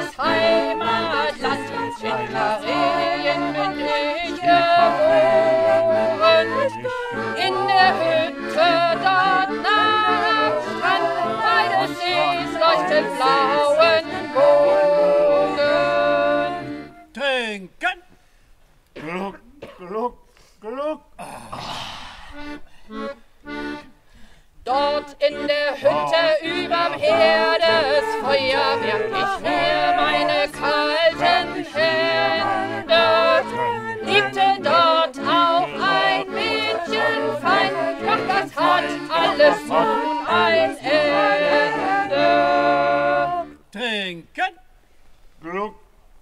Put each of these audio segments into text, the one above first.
meines Heimatlands. In Karelien bin ich geboren. In der Hütte dort nah am Strand, bei des Sees leuchtet blauen Bogen. Trinken! Gluck, gluck, gluck. Dort in der Hütte überm Herdesfeuer werf ich nun ein Ende. Trinken! Gluck,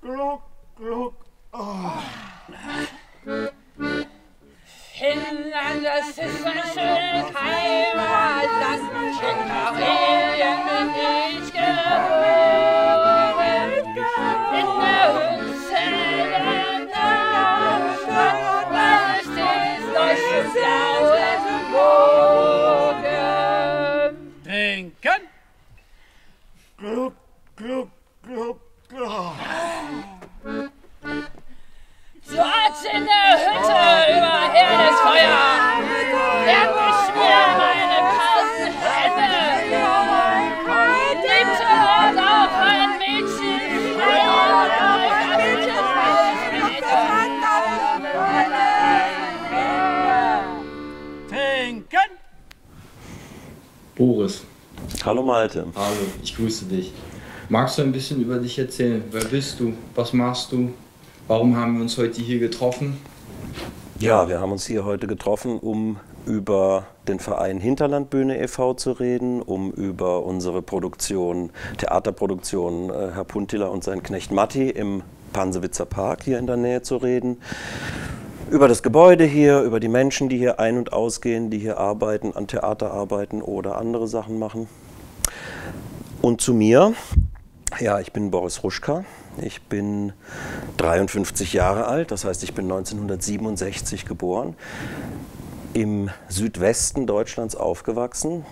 gluck, gluck. Finnland, das ist ein schönes Heimatland. In Karelien bin ich geboren. In der Hütte der Stadt, weil es stets leuchtet blaues Bogen. Trinken! Gluck, gluck, als in der Hütte über Herdesfeuer werf ich mir meine kalten Hände. Liebte dort auch ein Mädchen, Trinken! Boris, Hallo Malte. hallo, ich grüße dich. Magst du ein bisschen über dich erzählen? Wer bist du? Was machst du? Warum haben wir uns heute hier getroffen? Ja, wir haben uns hier heute getroffen, um über den Verein Hinterlandbühne e.V. zu reden, um über unsere Produktion, Theaterproduktion äh, Herr Puntiller und sein Knecht Matti im Pansewitzer Park hier in der Nähe zu reden. Über das Gebäude hier, über die Menschen, die hier ein- und ausgehen, die hier arbeiten, an Theater arbeiten oder andere Sachen machen. Und zu mir. Ja, ich bin Boris Ruschka. Ich bin 53 Jahre alt, das heißt, ich bin 1967 geboren, im Südwesten Deutschlands aufgewachsen,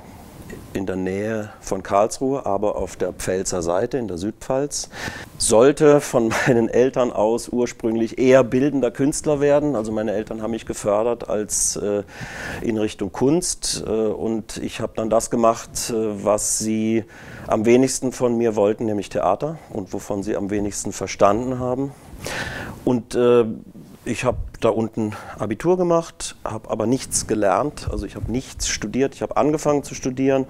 in der Nähe von Karlsruhe, aber auf der Pfälzer Seite, in der Südpfalz. Sollte von meinen Eltern aus ursprünglich eher bildender Künstler werden. Also meine Eltern haben mich gefördert als äh, in Richtung Kunst äh, und ich habe dann das gemacht, äh, was sie am wenigsten von mir wollten, nämlich Theater und wovon sie am wenigsten verstanden haben. Und äh, ich habe da unten Abitur gemacht, habe aber nichts gelernt, also ich habe nichts studiert. Ich habe angefangen zu studieren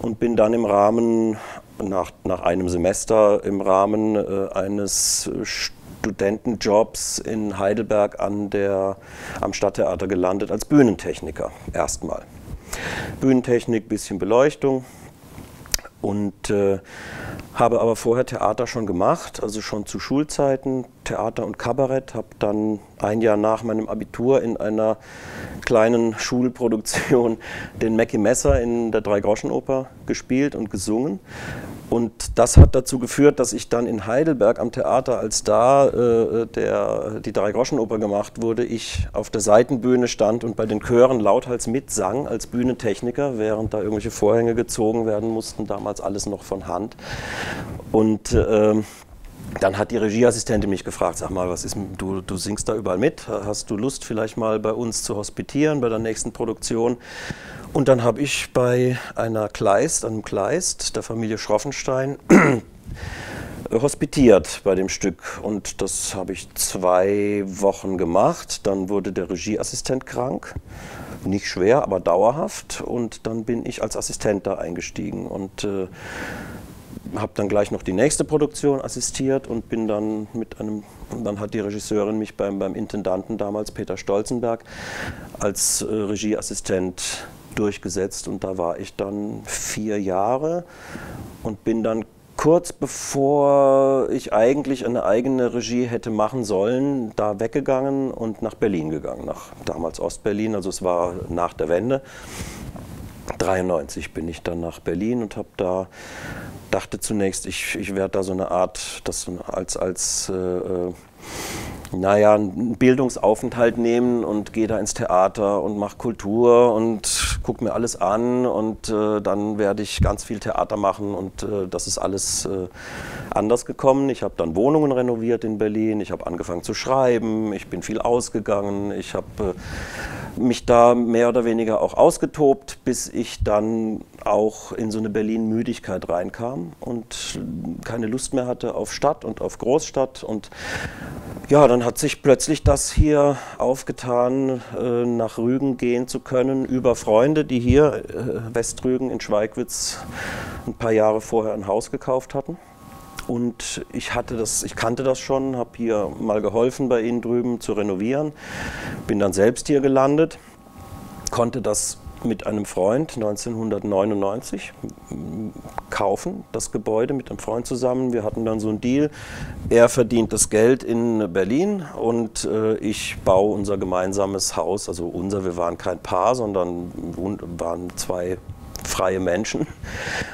und bin dann im Rahmen, nach, nach einem Semester, im Rahmen äh, eines Studentenjobs in Heidelberg an der, am Stadttheater gelandet als Bühnentechniker erstmal. Bühnentechnik, bisschen Beleuchtung, und äh, habe aber vorher Theater schon gemacht, also schon zu Schulzeiten, Theater und Kabarett, habe dann ein Jahr nach meinem Abitur in einer kleinen Schulproduktion den Mackie Messer in der Dreigroschenoper gespielt und gesungen. Und das hat dazu geführt, dass ich dann in Heidelberg am Theater, als da äh, der, die Dreigroschenoper gemacht wurde, ich auf der Seitenbühne stand und bei den Chören lauthals mitsang als Bühnentechniker, während da irgendwelche Vorhänge gezogen werden mussten, damals alles noch von Hand. Und äh, dann hat die Regieassistentin mich gefragt, sag mal, was ist, du, du singst da überall mit, hast du Lust vielleicht mal bei uns zu hospitieren, bei der nächsten Produktion? Und dann habe ich bei einer Kleist, einem Kleist der Familie Schroffenstein hospitiert bei dem Stück. Und das habe ich zwei Wochen gemacht. Dann wurde der Regieassistent krank. Nicht schwer, aber dauerhaft. Und dann bin ich als Assistent da eingestiegen und äh, habe dann gleich noch die nächste Produktion assistiert und bin dann mit einem, dann hat die Regisseurin mich beim, beim Intendanten damals, Peter Stolzenberg, als äh, Regieassistent durchgesetzt und da war ich dann vier Jahre und bin dann kurz bevor ich eigentlich eine eigene Regie hätte machen sollen, da weggegangen und nach Berlin gegangen, nach damals Ostberlin, also es war nach der Wende. 93 bin ich dann nach Berlin und habe da dachte zunächst, ich, ich werde da so eine Art, das als, als äh, naja, einen Bildungsaufenthalt nehmen und gehe da ins Theater und mache Kultur und gucke mir alles an und äh, dann werde ich ganz viel Theater machen und äh, das ist alles äh, anders gekommen. Ich habe dann Wohnungen renoviert in Berlin, ich habe angefangen zu schreiben, ich bin viel ausgegangen, ich habe äh, mich da mehr oder weniger auch ausgetobt, bis ich dann auch in so eine Berlin-Müdigkeit reinkam und keine Lust mehr hatte auf Stadt und auf Großstadt und ja, dann hat sich plötzlich das hier aufgetan, äh, nach Rügen gehen zu können über Freunde, die hier äh, Westrügen in Schweigwitz ein paar Jahre vorher ein Haus gekauft hatten. Und ich hatte das, ich kannte das schon, habe hier mal geholfen bei ihnen drüben zu renovieren, bin dann selbst hier gelandet, konnte das mit einem Freund 1999 kaufen, das Gebäude mit einem Freund zusammen. Wir hatten dann so einen Deal. Er verdient das Geld in Berlin und äh, ich baue unser gemeinsames Haus. Also unser, wir waren kein Paar, sondern waren zwei freie Menschen.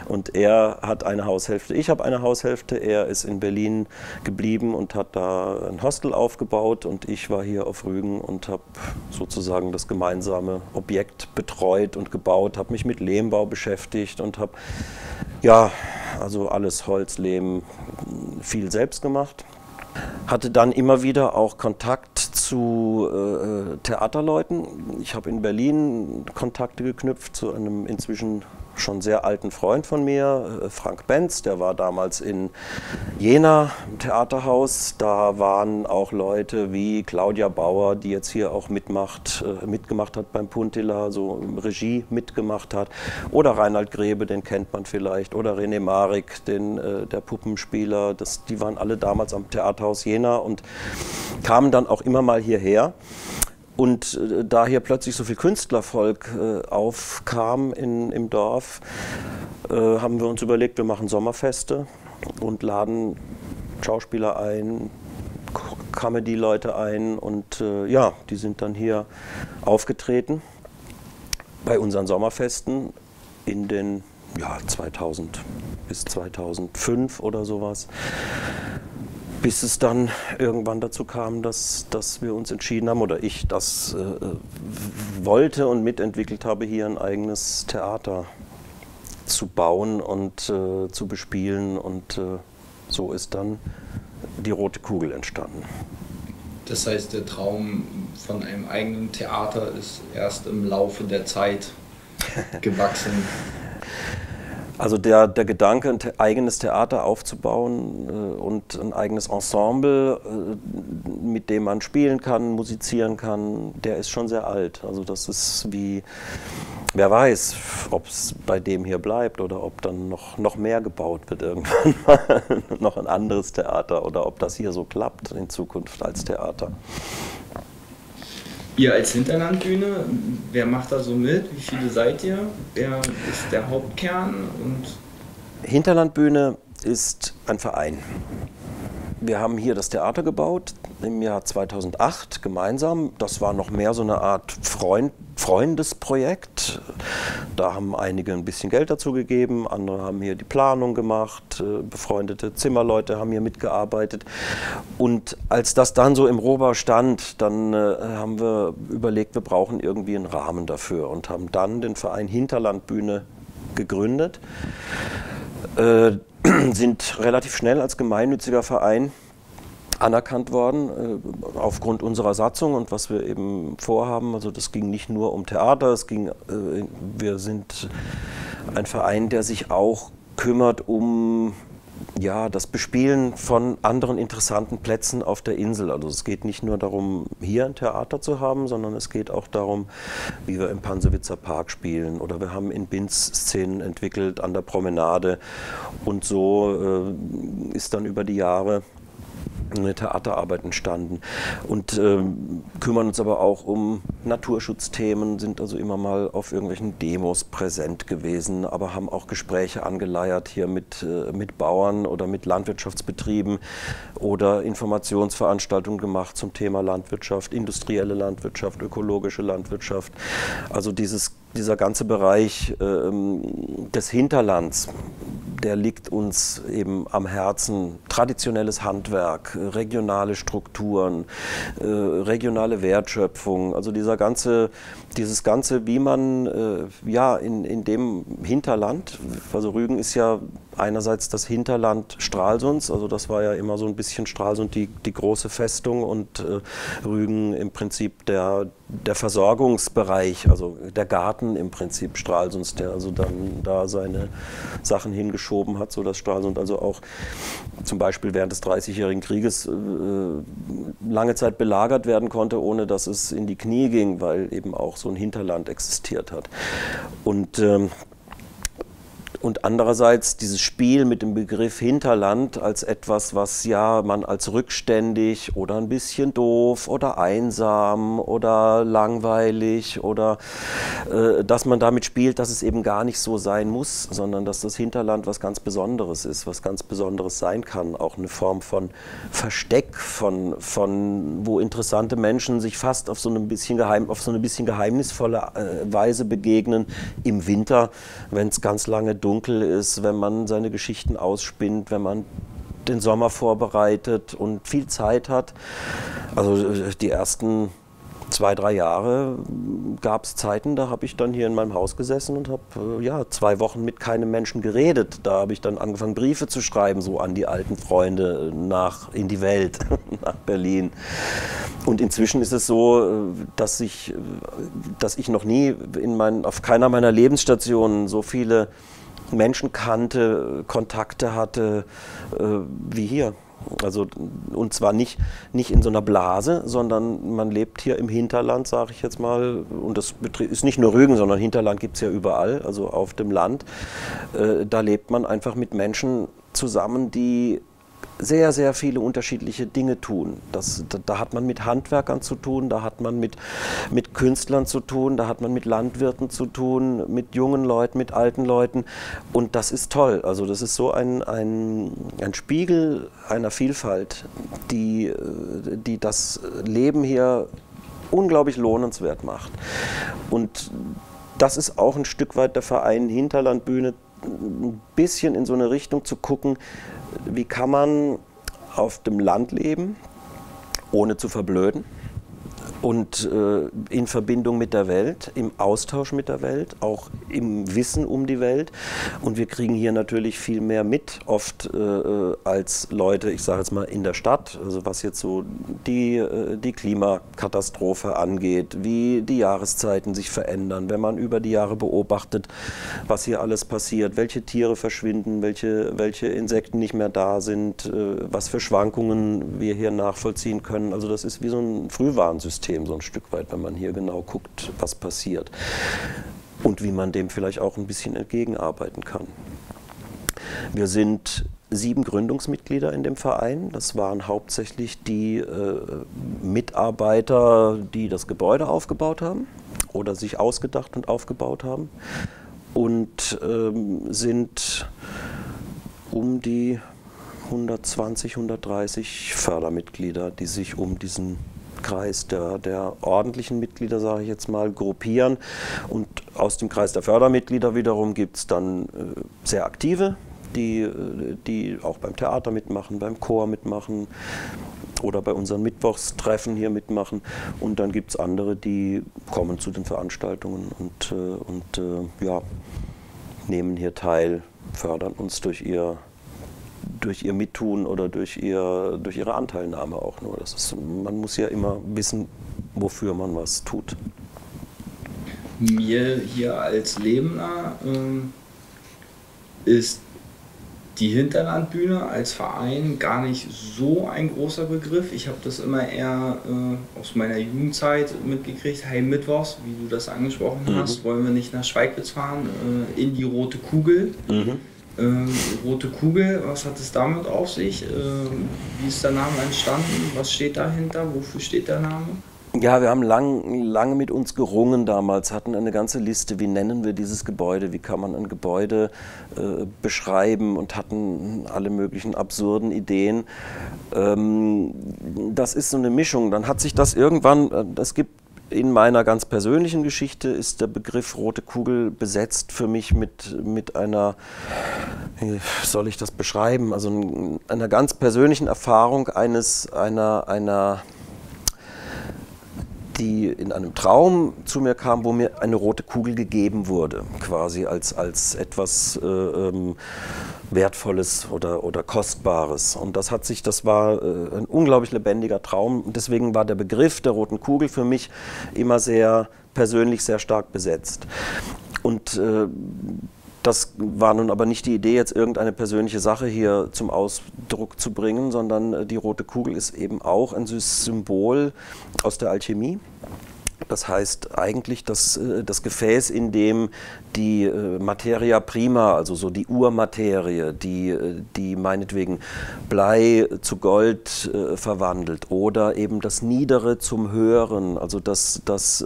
Und er hat eine Haushälfte, ich habe eine Haushälfte. Er ist in Berlin geblieben und hat da ein Hostel aufgebaut und ich war hier auf Rügen und habe sozusagen das gemeinsame Objekt betreut und gebaut, habe mich mit Lehmbau beschäftigt und habe ja, also alles Holz, Lehm, viel selbst gemacht hatte dann immer wieder auch Kontakt zu äh, Theaterleuten. Ich habe in Berlin Kontakte geknüpft zu einem inzwischen schon sehr alten Freund von mir, äh, Frank Benz, der war damals in Jena im Theaterhaus. Da waren auch Leute wie Claudia Bauer, die jetzt hier auch mitmacht, äh, mitgemacht hat beim Puntilla, so Regie mitgemacht hat. Oder Reinhard Grebe, den kennt man vielleicht. Oder René Marik, den, äh, der Puppenspieler. Das, die waren alle damals am Theaterhaus Jena und kamen dann auch immer mal hierher. Und äh, da hier plötzlich so viel Künstlervolk äh, aufkam in, im Dorf, äh, haben wir uns überlegt, wir machen Sommerfeste und laden Schauspieler ein, Comedy-Leute ein und äh, ja, die sind dann hier aufgetreten bei unseren Sommerfesten in den ja, 2000 bis 2005 oder sowas bis es dann irgendwann dazu kam, dass, dass wir uns entschieden haben, oder ich das äh, wollte und mitentwickelt habe, hier ein eigenes Theater zu bauen und äh, zu bespielen. Und äh, so ist dann die Rote Kugel entstanden. Das heißt, der Traum von einem eigenen Theater ist erst im Laufe der Zeit gewachsen. Also der, der Gedanke, ein eigenes Theater aufzubauen äh, und ein eigenes Ensemble, äh, mit dem man spielen kann, musizieren kann, der ist schon sehr alt. Also das ist wie, wer weiß, ob es bei dem hier bleibt oder ob dann noch, noch mehr gebaut wird irgendwann mal, noch ein anderes Theater oder ob das hier so klappt in Zukunft als Theater. Ihr als Hinterlandbühne, wer macht da so mit? Wie viele seid ihr? Wer ist der Hauptkern? Und Hinterlandbühne ist ein Verein. Wir haben hier das Theater gebaut im Jahr 2008 gemeinsam. Das war noch mehr so eine Art Freund, Freundesprojekt. Da haben einige ein bisschen Geld dazu gegeben, andere haben hier die Planung gemacht, äh, befreundete Zimmerleute haben hier mitgearbeitet. Und als das dann so im Rohbau stand, dann äh, haben wir überlegt, wir brauchen irgendwie einen Rahmen dafür und haben dann den Verein Hinterlandbühne gegründet. Äh, sind relativ schnell als gemeinnütziger Verein anerkannt worden äh, aufgrund unserer Satzung und was wir eben vorhaben. Also das ging nicht nur um Theater, es ging, äh, wir sind ein Verein, der sich auch kümmert um ja, das Bespielen von anderen interessanten Plätzen auf der Insel. Also es geht nicht nur darum, hier ein Theater zu haben, sondern es geht auch darum, wie wir im Pansewitzer Park spielen. Oder wir haben in Binz Szenen entwickelt an der Promenade. Und so äh, ist dann über die Jahre Theaterarbeit entstanden und ähm, kümmern uns aber auch um Naturschutzthemen, sind also immer mal auf irgendwelchen Demos präsent gewesen, aber haben auch Gespräche angeleiert hier mit, äh, mit Bauern oder mit Landwirtschaftsbetrieben oder Informationsveranstaltungen gemacht zum Thema Landwirtschaft, industrielle Landwirtschaft, ökologische Landwirtschaft. Also dieses, dieser ganze Bereich ähm, des Hinterlands, der liegt uns eben am Herzen. Traditionelles Handwerk, regionale Strukturen, äh, regionale Wertschöpfung, also dieser ganze, dieses ganze, wie man äh, ja in, in dem Hinterland, also Rügen ist ja einerseits das Hinterland Stralsunds, also das war ja immer so ein bisschen Stralsund die, die große Festung und äh, Rügen im Prinzip der, der Versorgungsbereich, also der Garten im Prinzip Stralsunds, der also dann da seine Sachen hingeschoben hat, sodass Stralsund also auch zum Beispiel während des Dreißigjährigen Krieges äh, lange Zeit belagert werden konnte, ohne dass es in die Knie ging, weil eben auch so ein Hinterland existiert hat. Und ähm, und andererseits dieses Spiel mit dem Begriff Hinterland als etwas, was ja man als rückständig oder ein bisschen doof oder einsam oder langweilig oder äh, dass man damit spielt, dass es eben gar nicht so sein muss, sondern dass das Hinterland was ganz Besonderes ist, was ganz Besonderes sein kann, auch eine Form von Versteck, von, von wo interessante Menschen sich fast auf so eine bisschen geheim, auf so eine bisschen geheimnisvolle äh, Weise begegnen. Im Winter, wenn es ganz lange dunkel ist, wenn man seine Geschichten ausspinnt, wenn man den Sommer vorbereitet und viel Zeit hat. Also äh, die ersten zwei, drei Jahre gab es Zeiten, da habe ich dann hier in meinem Haus gesessen und habe äh, ja, zwei Wochen mit keinem Menschen geredet. Da habe ich dann angefangen, Briefe zu schreiben, so an die alten Freunde nach in die Welt, nach Berlin. Und inzwischen ist es so, äh, dass ich, dass ich noch nie in mein, auf keiner meiner Lebensstationen so viele Menschen kannte, Kontakte hatte, äh, wie hier. Also, und zwar nicht, nicht in so einer Blase, sondern man lebt hier im Hinterland, sage ich jetzt mal. Und das ist nicht nur Rügen, sondern Hinterland gibt es ja überall, also auf dem Land. Äh, da lebt man einfach mit Menschen zusammen, die sehr, sehr viele unterschiedliche Dinge tun. Das, da, da, hat man mit Handwerkern zu tun, da hat man mit, mit Künstlern zu tun, da hat man mit Landwirten zu tun, mit jungen Leuten, mit alten Leuten. Und das ist toll. Also das ist so ein, ein, ein Spiegel einer Vielfalt, die, die das Leben hier unglaublich lohnenswert macht. Und das ist auch ein Stück weit der Verein Hinterlandbühne, ein bisschen in so eine Richtung zu gucken, wie kann man auf dem Land leben, ohne zu verblöden und äh, in Verbindung mit der Welt, im Austausch mit der Welt, auch im Wissen um die Welt. Und wir kriegen hier natürlich viel mehr mit, oft äh, äh als Leute, ich sage jetzt mal in der Stadt, also was jetzt so die, äh, die Klimakatastrophe angeht, wie die Jahreszeiten sich verändern, wenn man über die Jahre beobachtet, was hier alles passiert, welche Tiere verschwinden, welche, welche Insekten nicht mehr da sind, äh, was für Schwankungen wir hier nachvollziehen können. Also das ist wie so ein Frühwarnsystem. System so ein Stück weit, wenn man hier genau guckt, was passiert. Und wie man dem vielleicht auch ein bisschen entgegenarbeiten kann. Wir sind sieben Gründungsmitglieder in dem Verein. Das waren hauptsächlich die äh, Mitarbeiter, die das Gebäude aufgebaut haben oder sich ausgedacht und aufgebaut haben. Und ähm, sind um die 120, 130 Fördermitglieder, die sich um diesen Kreis der, der ordentlichen Mitglieder, sage ich jetzt mal, gruppieren. Und aus dem Kreis der Fördermitglieder wiederum gibt es dann äh, sehr aktive, die, äh, die auch beim Theater mitmachen, beim Chor mitmachen oder bei unseren Mittwochstreffen hier mitmachen. Und dann gibt es andere, die kommen zu den Veranstaltungen und, äh, und äh, ja, nehmen hier teil, fördern uns durch ihr durch ihr Mittun oder durch, ihr, durch ihre Anteilnahme auch nur. Das ist, man muss ja immer wissen, wofür man was tut. Mir hier als Lebender äh, ist die Hinterlandbühne als Verein gar nicht so ein großer Begriff. Ich habe das immer eher äh, aus meiner Jugendzeit mitgekriegt. Hey, Mittwochs, wie du das angesprochen mhm. hast, wollen wir nicht nach Schweigbitz fahren, äh, in die Rote Kugel. Mhm. Ähm, rote Kugel, was hat es damit auf sich? Ähm, wie ist der Name entstanden? Was steht dahinter? Wofür steht der Name? Ja, wir haben lang, lange mit uns gerungen damals, hatten eine ganze Liste, wie nennen wir dieses Gebäude, wie kann man ein Gebäude äh, beschreiben und hatten alle möglichen absurden Ideen. Ähm, das ist so eine Mischung. Dann hat sich das irgendwann, äh, es gibt in meiner ganz persönlichen Geschichte ist der Begriff rote Kugel besetzt für mich mit, mit einer, wie soll ich das beschreiben, also einer ganz persönlichen Erfahrung eines, einer, einer die in einem Traum zu mir kam, wo mir eine rote Kugel gegeben wurde, quasi als, als etwas äh, ähm, Wertvolles oder, oder Kostbares. Und das hat sich, das war äh, ein unglaublich lebendiger Traum. Und deswegen war der Begriff der roten Kugel für mich immer sehr persönlich sehr stark besetzt. Und äh, das war nun aber nicht die Idee, jetzt irgendeine persönliche Sache hier zum Ausdruck zu bringen, sondern äh, die rote Kugel ist eben auch ein Symbol aus der Alchemie. Das heißt eigentlich das, äh, das Gefäß, in dem die äh, Materia prima, also so die Urmaterie, die, äh, die meinetwegen Blei zu Gold verwandelt oder eben das Niedere zum Höheren, also das, das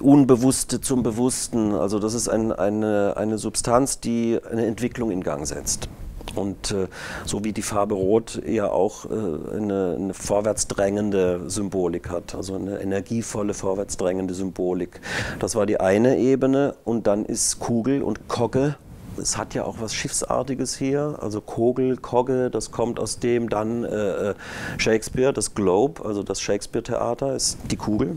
Unbewusste zum Bewussten. Also das ist ein, eine, eine Substanz, die eine Entwicklung in Gang setzt. Und äh, so wie die Farbe Rot ja auch äh, eine, eine vorwärtsdrängende Symbolik hat, also eine energievolle, vorwärtsdrängende Symbolik. Das war die eine Ebene. Und dann ist Kugel und Kogge es hat ja auch was Schiffsartiges hier, also Kogel, Kogge, das kommt aus dem dann äh, äh Shakespeare, das Globe, also das Shakespeare-Theater ist die Kugel,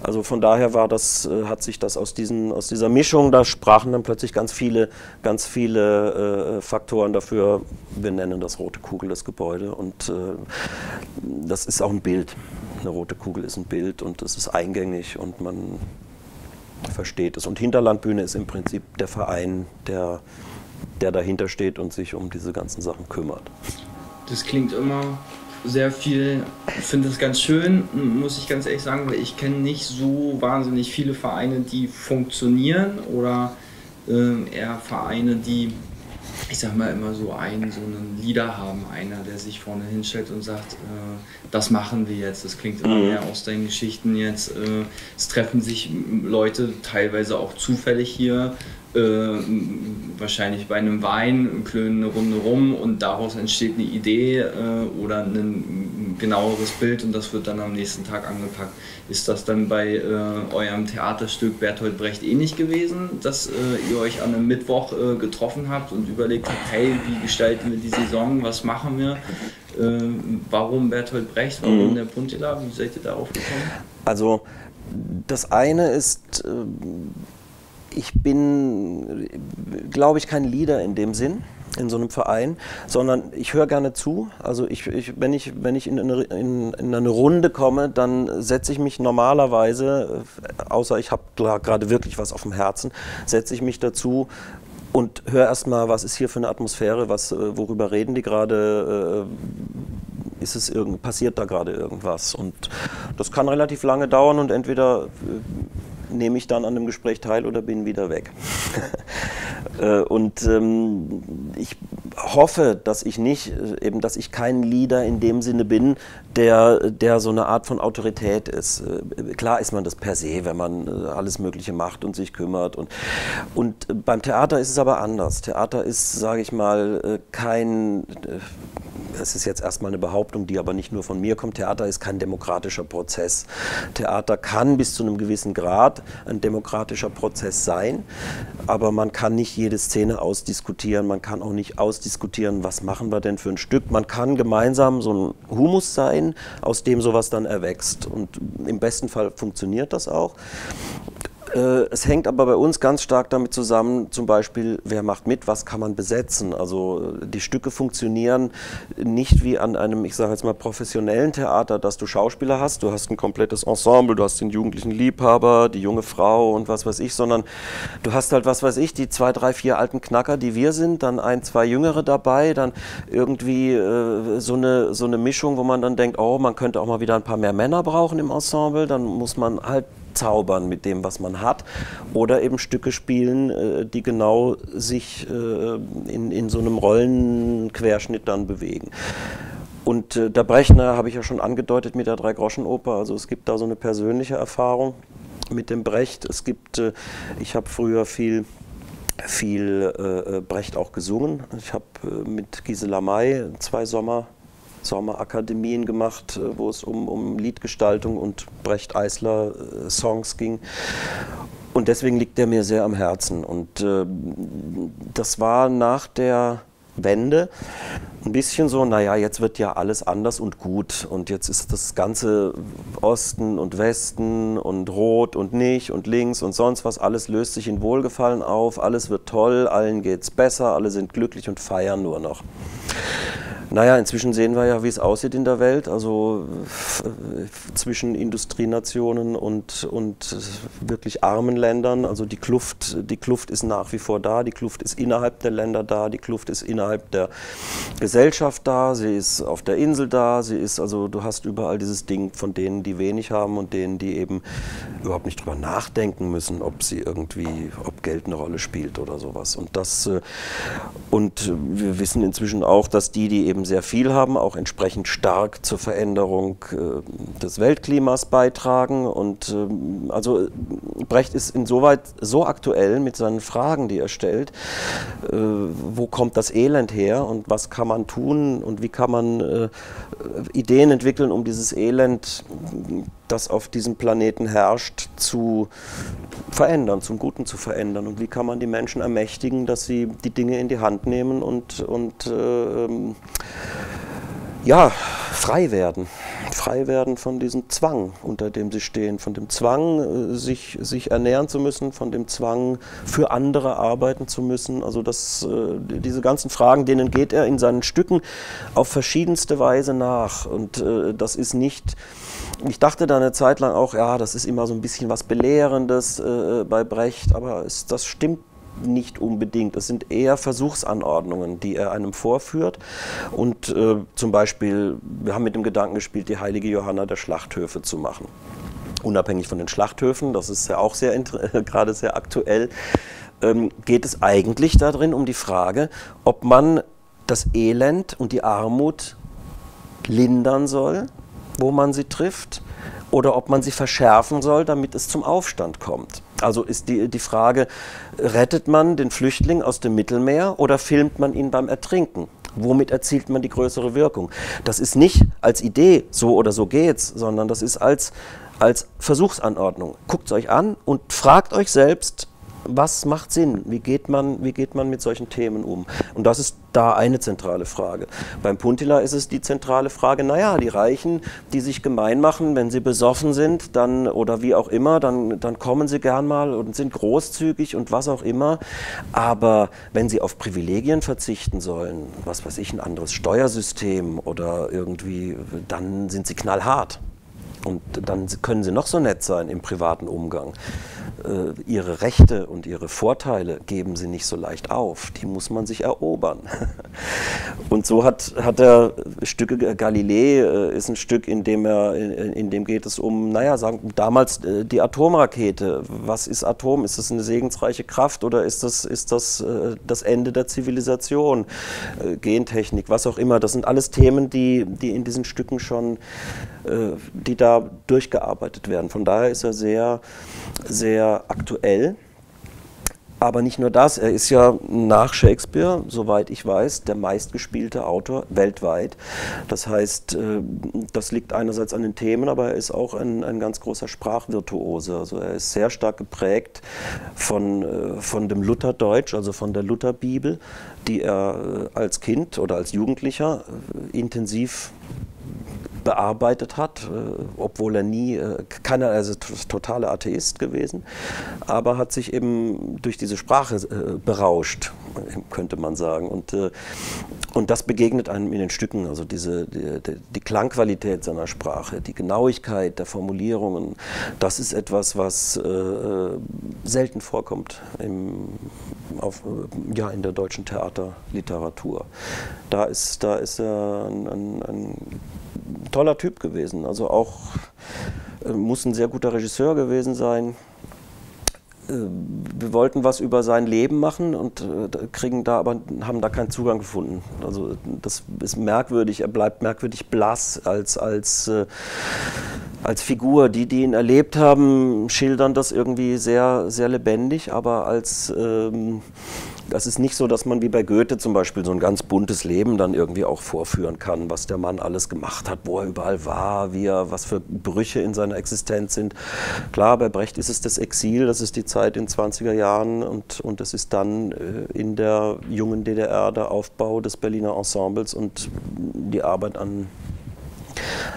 also von daher war das, äh, hat sich das aus, diesen, aus dieser Mischung, da sprachen dann plötzlich ganz viele, ganz viele äh, Faktoren dafür, wir nennen das rote Kugel das Gebäude und äh, das ist auch ein Bild. Eine rote Kugel ist ein Bild und es ist eingängig und man versteht es. Und Hinterlandbühne ist im Prinzip der Verein, der, der dahinter steht und sich um diese ganzen Sachen kümmert. Das klingt immer sehr viel, ich finde das ganz schön, muss ich ganz ehrlich sagen, weil ich kenne nicht so wahnsinnig viele Vereine, die funktionieren oder äh, eher Vereine, die, ich sag mal, immer so einen, so einen Leader haben, einer, der sich vorne hinstellt und sagt, äh, das machen wir jetzt. Das klingt immer mhm. mehr aus deinen Geschichten jetzt. Äh, es treffen sich Leute teilweise auch zufällig hier äh, wahrscheinlich bei einem Wein, klönen eine Runde rum und daraus entsteht eine Idee äh, oder ein genaueres Bild und das wird dann am nächsten Tag angepackt. Ist das dann bei äh, eurem Theaterstück Bertolt Brecht ähnlich gewesen, dass äh, ihr euch an einem Mittwoch äh, getroffen habt und überlegt habt, hey, wie gestalten wir die Saison, was machen wir? Warum Bertolt Brecht, warum mhm. der Puntilla? Wie seid ihr darauf gekommen? Also das eine ist ich bin, glaube ich, kein Leader in dem Sinn in so einem Verein, sondern ich höre gerne zu. Also ich, ich, wenn ich, wenn ich in eine, in, in eine Runde komme, dann setze ich mich normalerweise, außer ich habe gerade wirklich was auf dem Herzen, setze ich mich dazu und höre erstmal, was ist hier für eine Atmosphäre, was, äh, worüber reden die gerade, äh, ist es irgend, passiert da gerade irgendwas. Und das kann relativ lange dauern und entweder nehme ich dann an dem Gespräch teil oder bin wieder weg. Äh, und ähm, ich hoffe, dass ich nicht, äh, eben, dass ich kein Leader in dem Sinne bin, der, der so eine Art von Autorität ist. Äh, klar ist man das per se, wenn man alles Mögliche macht und sich kümmert. Und, und beim Theater ist es aber anders. Theater ist, sage ich mal, kein es ist jetzt erstmal eine Behauptung, die aber nicht nur von mir kommt, Theater ist kein demokratischer Prozess. Theater kann bis zu einem gewissen Grad ein demokratischer Prozess sein, aber man kann nicht jede Szene ausdiskutieren, man kann auch nicht ausdiskutieren, was machen wir denn für ein Stück. Man kann gemeinsam so ein Humus sein, aus dem sowas dann erwächst und im besten Fall funktioniert das auch. Äh, es hängt aber bei uns ganz stark damit zusammen, zum Beispiel, wer macht mit, was kann man besetzen. Also die Stücke funktionieren nicht wie an einem, ich sage jetzt mal, professionellen Theater, dass du Schauspieler hast, du hast ein komplettes Ensemble, du hast den jugendlichen Liebhaber, die junge Frau und was weiß ich, sondern du hast halt, was weiß ich, die zwei, drei, vier alten Knacker, die wir sind, dann ein, zwei Jüngere dabei, dann irgendwie äh, so, eine, so eine Mischung, wo man dann denkt, oh, man könnte auch mal wieder ein paar mehr Männer brauchen im Ensemble, dann muss man halt zaubern mit dem, was man hat, oder eben Stücke spielen, äh, die genau sich äh, in, in so einem Rollenquerschnitt dann bewegen. Und äh, der Brechner habe ich ja schon angedeutet mit der Drei-Groschen-Oper, also es gibt da so eine persönliche Erfahrung mit dem Brecht. Es gibt, ich habe früher viel viel Brecht auch gesungen. Ich habe mit Gisela May zwei Sommer Sommerakademien gemacht, äh, wo es um, um Liedgestaltung und Brecht-Eisler-Songs ging. Und deswegen liegt der mir sehr am Herzen. Und äh, das war nach der Wende ein bisschen so, naja, jetzt wird ja alles anders und gut und jetzt ist das ganze Osten und Westen und Rot und nicht und links und sonst was, alles löst sich in Wohlgefallen auf, alles wird toll, allen geht's besser, alle sind glücklich und feiern nur noch. Naja, inzwischen sehen wir ja, wie es aussieht in der Welt, also äh, zwischen Industrienationen und, und wirklich armen Ländern. Also die Kluft, die Kluft ist nach wie vor da, die Kluft ist innerhalb der Länder da, die Kluft ist innerhalb der Gesellschaft da, sie ist auf der Insel da, sie ist, also du hast überall dieses Ding von denen, die wenig haben und denen, die eben überhaupt nicht drüber nachdenken müssen, ob sie irgendwie, ob Geld eine Rolle spielt oder sowas. Und das, äh, und wir wissen inzwischen auch, dass die, die eben eben sehr viel haben, auch entsprechend stark zur Veränderung äh, des Weltklimas beitragen. Und äh, also Brecht ist insoweit so aktuell mit seinen Fragen, die er stellt. Äh, wo kommt das Elend her und was kann man tun und wie kann man äh, Ideen entwickeln, um dieses Elend das auf diesem Planeten herrscht, zu verändern, zum Guten zu verändern. Und wie kann man die Menschen ermächtigen, dass sie die Dinge in die Hand nehmen und, und äh, ja, frei werden. Frei werden von diesem Zwang, unter dem sie stehen, von dem Zwang, äh, sich, sich ernähren zu müssen, von dem Zwang, für andere arbeiten zu müssen. Also das, äh, diese ganzen Fragen, denen geht er in seinen Stücken auf verschiedenste Weise nach. Und äh, das ist nicht ich dachte da eine Zeit lang auch, ja, das ist immer so ein bisschen was Belehrendes bei Brecht, aber es, das stimmt nicht unbedingt. Es sind eher Versuchsanordnungen, die er einem vorführt. Und äh, zum Beispiel, wir haben mit dem Gedanken gespielt, die heilige Johanna der Schlachthöfe zu machen. Unabhängig von den Schlachthöfen, das ist ja auch sehr gerade sehr aktuell, ähm, geht es eigentlich darin um die Frage, ob man das Elend und die Armut lindern soll wo man sie trifft, oder ob man sie verschärfen soll, damit es zum Aufstand kommt. Also ist die, die Frage, rettet man den Flüchtling aus dem Mittelmeer oder filmt man ihn beim Ertrinken? Womit erzielt man die größere Wirkung? Das ist nicht als Idee, so oder so geht's, sondern das ist als, als Versuchsanordnung. Guckt es euch an und fragt euch selbst, was macht Sinn? Wie geht, man, wie geht man mit solchen Themen um? Und das ist da eine zentrale Frage. Beim Puntila ist es die zentrale Frage, naja, die Reichen, die sich gemein machen, wenn sie besoffen sind, dann oder wie auch immer, dann, dann kommen sie gern mal und sind großzügig und was auch immer. Aber wenn sie auf Privilegien verzichten sollen, was weiß ich, ein anderes Steuersystem oder irgendwie, dann sind sie knallhart. Und dann können sie noch so nett sein im privaten Umgang. Äh, ihre Rechte und ihre Vorteile geben sie nicht so leicht auf. Die muss man sich erobern. Und so hat, hat er Stücke, Galilei äh, ist ein Stück, in dem, er, in, in, dem geht es um, naja, sagen, damals äh, die Atomrakete. Was ist Atom? Ist das eine segensreiche Kraft oder ist das, ist das das Ende der Zivilisation? Gentechnik, was auch immer. Das sind alles Themen, die, die in diesen Stücken schon, die da durchgearbeitet werden. Von daher ist er sehr, sehr aktuell. Aber nicht nur das, er ist ja nach Shakespeare, soweit ich weiß, der meistgespielte Autor weltweit. Das heißt, äh, das liegt einerseits an den Themen, aber er ist auch ein, ein ganz großer Sprachvirtuose. Also er ist sehr stark geprägt von, äh, von dem Lutherdeutsch, also von der Lutherbibel, die er äh, als Kind oder als Jugendlicher intensiv bearbeitet hat, äh, obwohl er nie, äh, keiner, also totaler Atheist gewesen, aber hat sich eben durch diese Sprache äh, berauscht, könnte man sagen. Und, und das begegnet einem in den Stücken, also diese, die, die Klangqualität seiner Sprache, die Genauigkeit der Formulierungen, das ist etwas, was äh, selten vorkommt im, auf, ja, in der deutschen Theaterliteratur. Da ist, da ist er ein, ein, ein toller Typ gewesen. Also auch äh, muss ein sehr guter Regisseur gewesen sein. Äh, wir wollten was über sein Leben machen und äh, kriegen da aber haben da keinen Zugang gefunden. Also das ist merkwürdig. Er bleibt merkwürdig blass als als äh, als Figur. Die, die ihn erlebt haben, schildern das irgendwie sehr sehr lebendig, aber als ähm, das ist nicht so, dass man wie bei Goethe zum Beispiel so ein ganz buntes Leben dann irgendwie auch vorführen kann, was der Mann alles gemacht hat, wo er überall war, wie er, was für Brüche in seiner Existenz sind. Klar, bei Brecht ist es das Exil, das ist die Zeit in 20er Jahren und, und es ist dann äh, in der jungen DDR der Aufbau des Berliner Ensembles und die Arbeit an,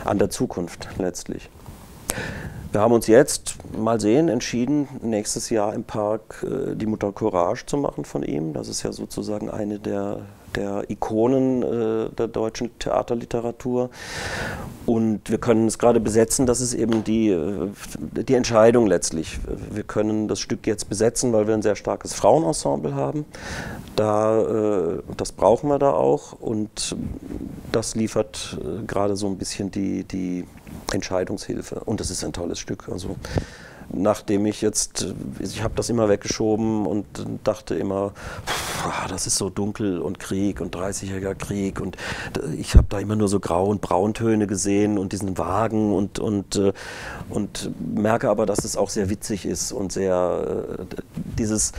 an der Zukunft letztlich. Wir haben uns jetzt, mal sehen, entschieden, nächstes Jahr im Park äh, die Mutter Courage zu machen von ihm. Das ist ja sozusagen eine der, der Ikonen äh, der deutschen Theaterliteratur. Und wir können es gerade besetzen, das ist eben die, äh, die Entscheidung letztlich. Wir können das Stück jetzt besetzen, weil wir ein sehr starkes Frauenensemble haben. Da, äh, das brauchen wir da auch und das liefert äh, gerade so ein bisschen die, die Entscheidungshilfe. Und das ist ein tolles Stück. Also nachdem ich jetzt, ich habe das immer weggeschoben und dachte immer, das ist so dunkel und Krieg und 30-jähriger Krieg und ich habe da immer nur so Grau- und Brauntöne gesehen und diesen Wagen und, und, äh, und merke aber, dass es auch sehr witzig ist und sehr äh, dieses,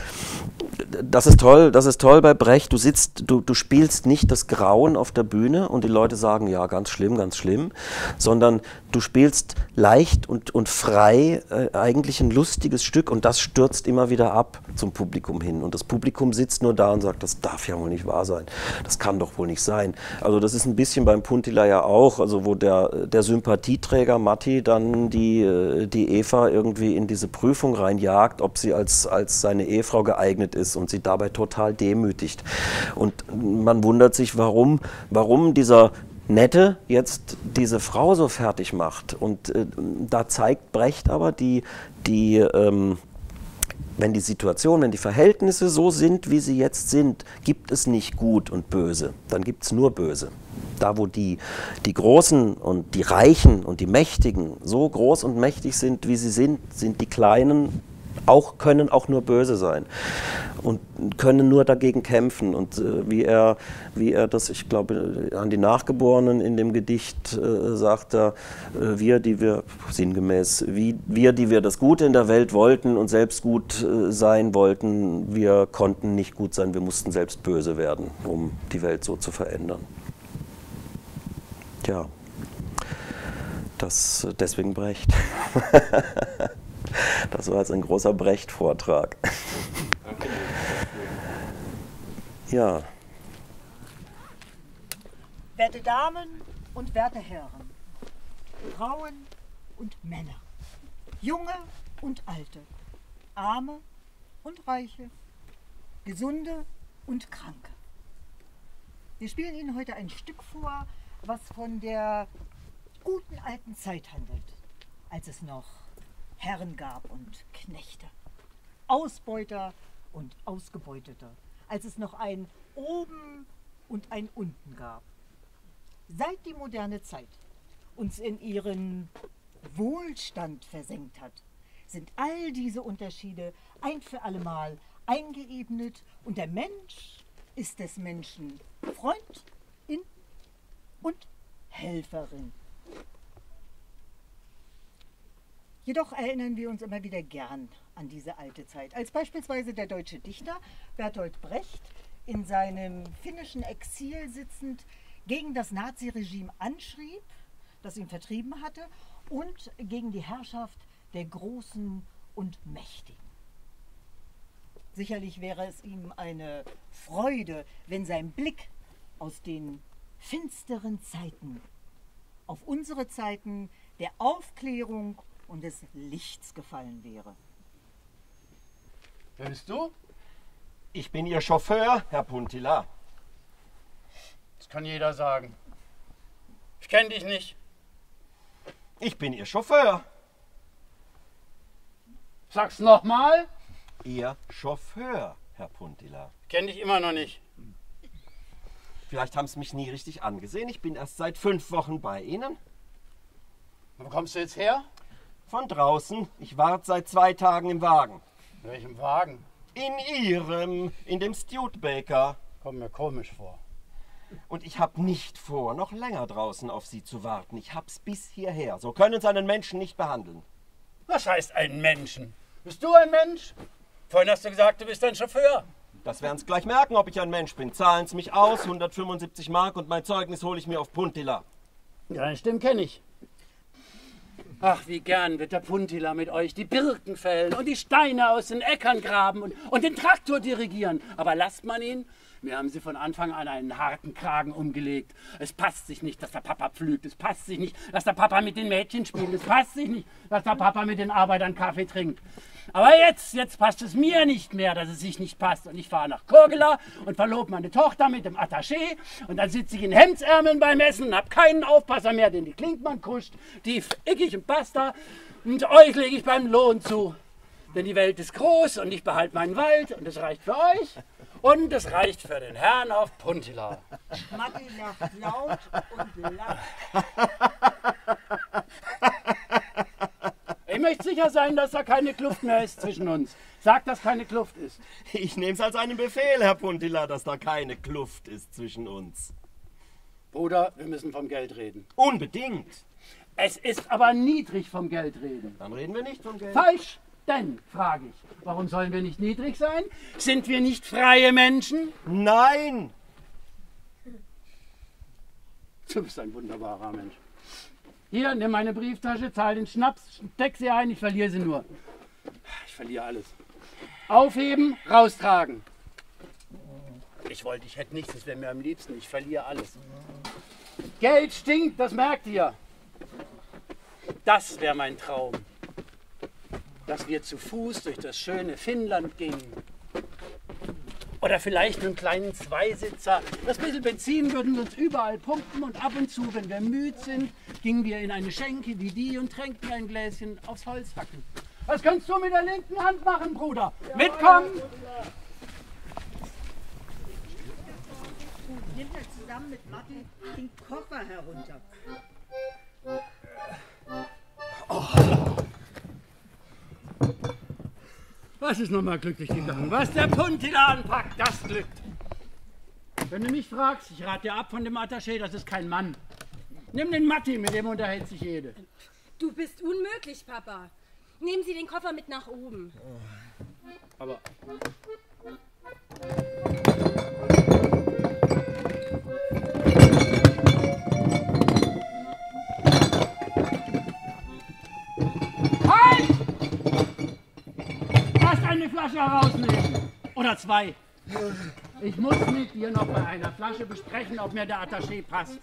das ist toll, das ist toll bei Brecht, du sitzt, du, du spielst nicht das Grauen auf der Bühne und die Leute sagen, ja, ganz schlimm, ganz schlimm, sondern du spielst leicht und, und frei äh, eigentlich ein lustiges Stück und das stürzt immer wieder ab zum Publikum hin. Und das Publikum sitzt nur da und sagt, das darf ja wohl nicht wahr sein. Das kann doch wohl nicht sein. Also das ist ein bisschen beim Puntila ja auch, also wo der, der Sympathieträger Matti dann die, äh, die Eva irgendwie in diese Prüfung reinjagt, ob sie als, als seine Ehefrau geeignet ist und sie dabei total demütigt. Und man wundert sich, warum, warum dieser Nette jetzt diese Frau so fertig macht. Und äh, da zeigt Brecht aber die, die ähm, wenn die Situation, wenn die Verhältnisse so sind, wie sie jetzt sind, gibt es nicht gut und böse, dann gibt es nur böse. Da, wo die, die Großen und die Reichen und die Mächtigen so groß und mächtig sind, wie sie sind, sind die Kleinen auch, können auch nur böse sein und können nur dagegen kämpfen. Und äh, wie, er, wie er das, ich glaube, an die Nachgeborenen in dem Gedicht äh, sagt er, äh, wir, die wir, sinngemäß, wie, wir, die wir das Gute in der Welt wollten und selbst gut äh, sein wollten, wir konnten nicht gut sein, wir mussten selbst böse werden, um die Welt so zu verändern. Tja, das deswegen Brecht. Das war jetzt ein großer Brecht-Vortrag. Ja. Werte Damen und werte Herren, Frauen und Männer, Junge und Alte, Arme und Reiche, Gesunde und Kranke. Wir spielen Ihnen heute ein Stück vor, was von der guten alten Zeit handelt, als es noch Herren gab und Knechte, Ausbeuter und Ausgebeutete, als es noch ein Oben und ein Unten gab. Seit die moderne Zeit uns in ihren Wohlstand versenkt hat, sind all diese Unterschiede ein für allemal eingeebnet und der Mensch ist des Menschen Freund in und Helferin. Jedoch erinnern wir uns immer wieder gern an diese alte Zeit, als beispielsweise der deutsche Dichter Bertolt Brecht in seinem finnischen Exil sitzend gegen das Naziregime anschrieb, das ihn vertrieben hatte, und gegen die Herrschaft der Großen und Mächtigen. Sicherlich wäre es ihm eine Freude, wenn sein Blick aus den finsteren Zeiten auf unsere Zeiten der Aufklärung und des Lichts gefallen wäre. Wer bist du? Ich bin Ihr Chauffeur, Herr Puntila. Das kann jeder sagen. Ich kenne dich nicht. Ich bin Ihr Chauffeur. Sag's nochmal. Ihr Chauffeur, Herr Puntila. Kenn dich immer noch nicht. Vielleicht haben Sie mich nie richtig angesehen. Ich bin erst seit fünf Wochen bei Ihnen. Wo kommst du jetzt her? Von draußen. Ich warte seit zwei Tagen im Wagen. In welchem Wagen? In Ihrem, in dem Studebaker. Kommt mir komisch vor. Und ich habe nicht vor, noch länger draußen auf Sie zu warten. Ich hab's bis hierher. So können Sie einen Menschen nicht behandeln. Was heißt einen Menschen? Bist du ein Mensch? Vorhin hast du gesagt, du bist ein Chauffeur. Das werden's gleich merken, ob ich ein Mensch bin. Zahlen's mich aus, 175 Mark und mein Zeugnis hole ich mir auf Puntilla. Ja, deine Stimmen kenne ich. Ach, wie gern wird der Puntila mit euch die Birken fällen und die Steine aus den Äckern graben und, und den Traktor dirigieren. Aber lasst man ihn. Mir haben sie von Anfang an einen harten Kragen umgelegt. Es passt sich nicht, dass der Papa pflügt. Es passt sich nicht, dass der Papa mit den Mädchen spielt. Es passt sich nicht, dass der Papa mit den Arbeitern Kaffee trinkt. Aber jetzt, jetzt passt es mir nicht mehr, dass es sich nicht passt. Und ich fahre nach Kurgela und verlobe meine Tochter mit dem Attaché. Und dann sitze ich in Hemdsärmeln beim Essen und hab keinen Aufpasser mehr, den die Klinkmann kuscht, tief ickig und basta. Und euch lege ich beim Lohn zu. Denn die Welt ist groß und ich behalte meinen Wald und es reicht für euch. Und es reicht für den Herrn auf Puntila. Matti lacht laut und lacht. Ich möchte sicher sein, dass da keine Kluft mehr ist zwischen uns. Sagt, dass keine Kluft ist. Ich nehm's als einen Befehl, Herr Puntilla, dass da keine Kluft ist zwischen uns. Bruder, wir müssen vom Geld reden. Unbedingt. Es ist aber niedrig vom Geld reden. Dann reden wir nicht vom Geld. Falsch, denn, frage ich, warum sollen wir nicht niedrig sein? Sind wir nicht freie Menschen? Nein! Du bist ein wunderbarer Mensch. Hier, nimm meine Brieftasche, zahl den Schnaps, steck sie ein, ich verliere sie nur. Ich verliere alles. Aufheben, raustragen. Ich wollte, ich hätte nichts, das wäre mir am liebsten. Ich verliere alles. Geld stinkt, das merkt ihr. Das wäre mein Traum. Dass wir zu Fuß durch das schöne Finnland gingen. Oder vielleicht einen kleinen Zweisitzer. Das bisschen Benzin würden wir uns überall pumpen und ab und zu, wenn wir müde sind, gingen wir in eine Schenke wie die und tränkten ein Gläschen aufs Holz hacken. Was kannst du mit der linken Hand machen, Bruder? Mitkommen! Nimmt er zusammen mit Matti den Koffer herunter. Was ist nochmal glücklich gegangen? Was der Puntila anpackt, das glückt. Wenn du mich fragst, ich rate dir ab von dem Attaché, das ist kein Mann. Nimm den Matti, mit dem unterhält sich jede. Du bist unmöglich, Papa. Nehmen Sie den Koffer mit nach oben. Aber Flasche herausnehmen. Oder zwei. Ich muss mit dir noch bei einer Flasche besprechen, ob mir der Attaché passt.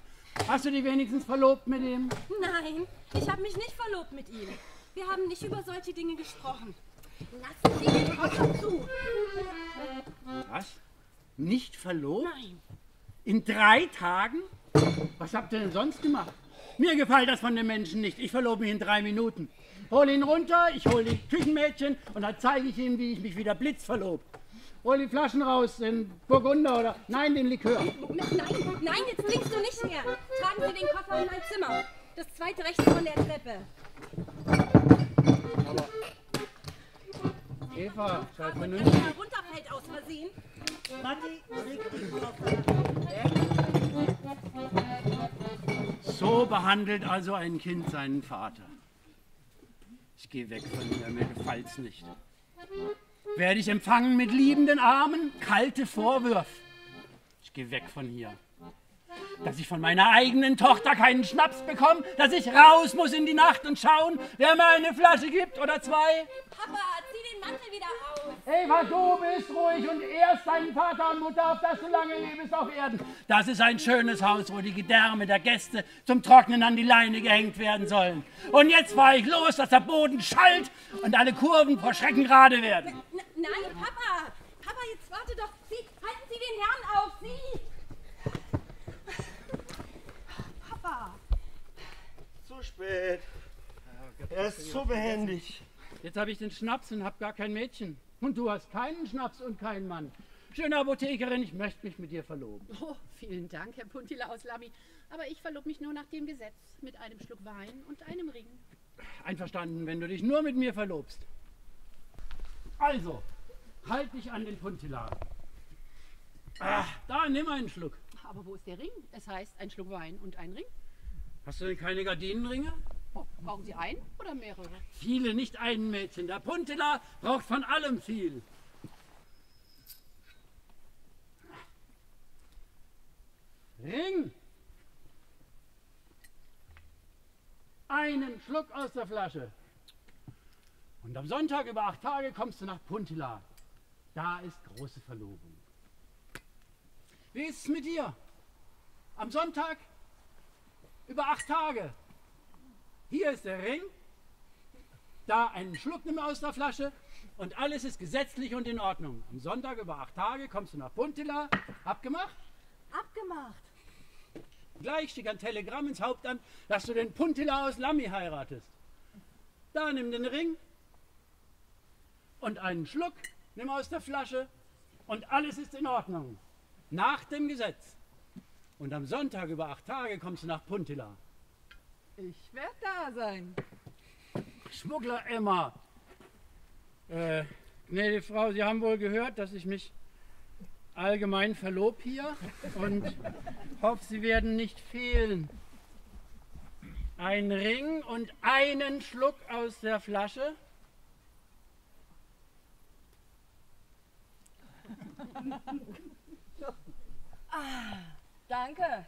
Hast du dich wenigstens verlobt mit ihm? Nein, ich habe mich nicht verlobt mit ihm. Wir haben nicht über solche Dinge gesprochen. Lassen Sie den Koffer zu. Was? Nicht verlobt? Nein. In drei Tagen? Was habt ihr denn sonst gemacht? Mir gefällt das von den Menschen nicht. Ich verlobe mich in drei Minuten. Hol ihn runter, ich hole die Küchenmädchen und dann zeige ich ihm, wie ich mich wieder blitz verlobe. Hol die Flaschen raus, den Burgunder oder nein, den Likör. Moment, nein, nein, jetzt trinkst du nicht mehr. Tragen Sie den Koffer in mein Zimmer. Das zweite rechts von der Treppe. Eva, sei Und wenn vernünftig. er runterfällt aus Versehen. Matti den Koffer. So behandelt also ein Kind seinen Vater. Ich gehe weg von mir, mir gefällt's nicht. Werde ich empfangen mit liebenden Armen, kalte Vorwürfe. Ich gehe weg von hier. Dass ich von meiner eigenen Tochter keinen Schnaps bekomme, dass ich raus muss in die Nacht und schauen, wer mir eine Flasche gibt oder zwei. Papa, den Mantel wieder aus. Eva, du bist ruhig und ehrst deinen Vater und Mutter, auf dass du lange lebst auf Erden. Das ist ein schönes Haus, wo die Gedärme der Gäste zum Trocknen an die Leine gehängt werden sollen. Und jetzt fahre ich los, dass der Boden schallt und alle Kurven vor Schrecken gerade werden. N nein, Papa. Papa, jetzt warte doch. Sie, halten Sie den Herrn auf. Sie. Papa. Zu spät. Er ist zu behändig. Jetzt habe ich den Schnaps und habe gar kein Mädchen. Und du hast keinen Schnaps und keinen Mann. Schöne Apothekerin, ich möchte mich mit dir verloben. Oh, vielen Dank, Herr Puntila aus Lamy. Aber ich verlobe mich nur nach dem Gesetz mit einem Schluck Wein und einem Ring. Einverstanden, wenn du dich nur mit mir verlobst. Also, halt dich an den Puntillar. Ah, da, nimm einen Schluck. Aber wo ist der Ring? Es heißt ein Schluck Wein und ein Ring. Hast du denn keine Gardinenringe? Brauchen Sie einen oder mehrere? Viele, nicht einen Mädchen. Der Puntilla braucht von allem viel. Ring! Einen Schluck aus der Flasche. Und am Sonntag über acht Tage kommst du nach Puntilla. Da ist große Verlobung. Wie ist es mit dir? Am Sonntag über acht Tage. Hier ist der Ring, da einen Schluck nimm aus der Flasche und alles ist gesetzlich und in Ordnung. Am Sonntag über acht Tage kommst du nach Puntila. Abgemacht? Abgemacht. Gleich schick ein Telegramm ins Hauptamt, dass du den Puntila aus Lammi heiratest. Da nimm den Ring und einen Schluck, nimm aus der Flasche und alles ist in Ordnung. Nach dem Gesetz. Und am Sonntag über acht Tage kommst du nach Puntila. Ich werde da sein. Schmuggler Emma. Äh, gnädige Frau, Sie haben wohl gehört, dass ich mich allgemein verlob hier und hoffe, Sie werden nicht fehlen. Ein Ring und einen Schluck aus der Flasche. Ah, danke.